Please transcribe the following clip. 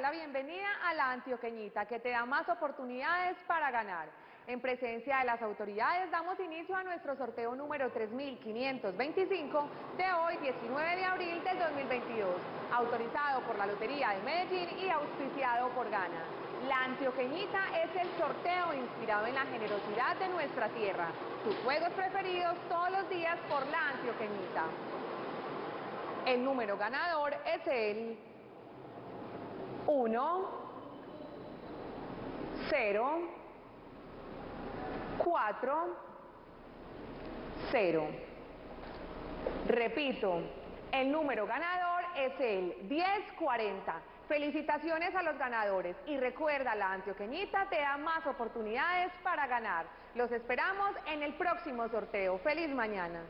la bienvenida a la Antioqueñita, que te da más oportunidades para ganar. En presencia de las autoridades damos inicio a nuestro sorteo número 3525 de hoy, 19 de abril del 2022, autorizado por la Lotería de Medellín y auspiciado por Gana. La Antioqueñita es el sorteo inspirado en la generosidad de nuestra tierra. Tus juegos preferidos todos los días por la Antioqueñita. El número ganador es el 1, 0, 4, 0. Repito, el número ganador es el 1040. Felicitaciones a los ganadores y recuerda, la Antioqueñita te da más oportunidades para ganar. Los esperamos en el próximo sorteo. ¡Feliz mañana!